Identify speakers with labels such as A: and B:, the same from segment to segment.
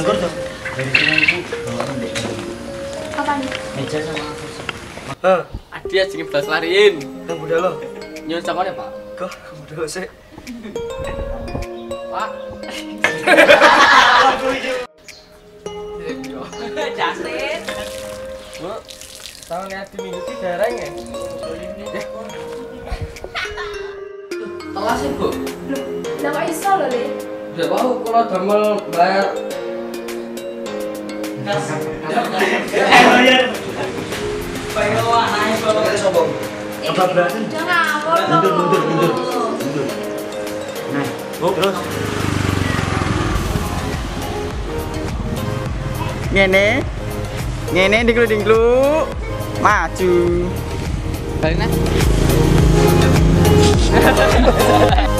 A: nganggur tuh. Dari sini itu bawa ndek.
B: Apa nih?
A: Meja sama kursi.
C: Hah,
D: Dia jenenge belas lariin.
C: muda lo.
D: Nyun sakone, Pak.
C: Kok muda lo sih?
D: Pak.
B: Jasin.
D: Bu, tahun ngadi minggu ki dereng ya. Telas sih, Bu.
B: Lah kok iso lho, Le?
D: Ya mau kalau damel bayar
B: Ngawur loh.
A: Mundur, mundur, mundur. Mundur. Nah, oh, terus.
E: ngene ngene dingklu maju
D: balik nah.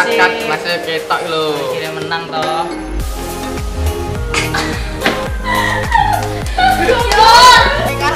D: Kakak masih. ketok lho.
E: kira menang toh. Kan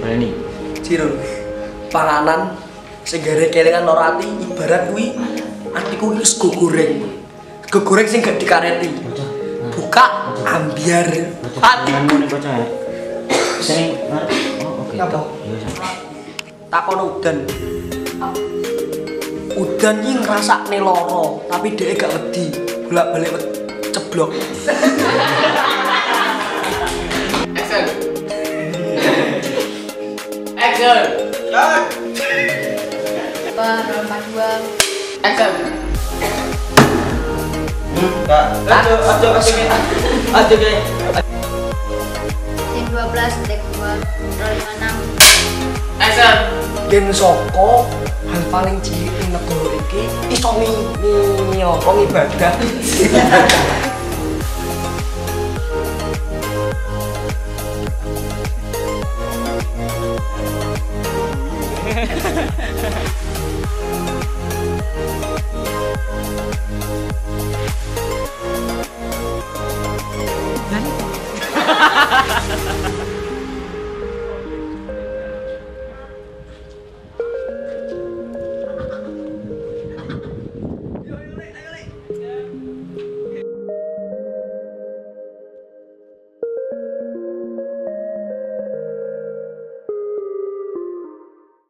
A: Cek berani.
C: Cirun. Panganan gare kelingan loro ati ibarat kuwi atiku iki sego goreng. Sego goreng sing gak dikareti. Buka ambiar. Ati
A: Tanganmu nih bocah ya. Sering ngarep. Oh, oke. Iya, Sam.
C: takono udan. Udan iki ngrasakne loro, tapi dhek gak wedi. Bolak-balik ceblok.
D: Action.
B: Berempat dua.
D: Action.
C: Aduh, aduh, aduh, aduh,
B: Tim 12, deck 2, roll 56.
D: Action.
C: Gen soko hal paling cilik negara ibadah.